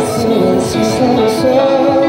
since you said so.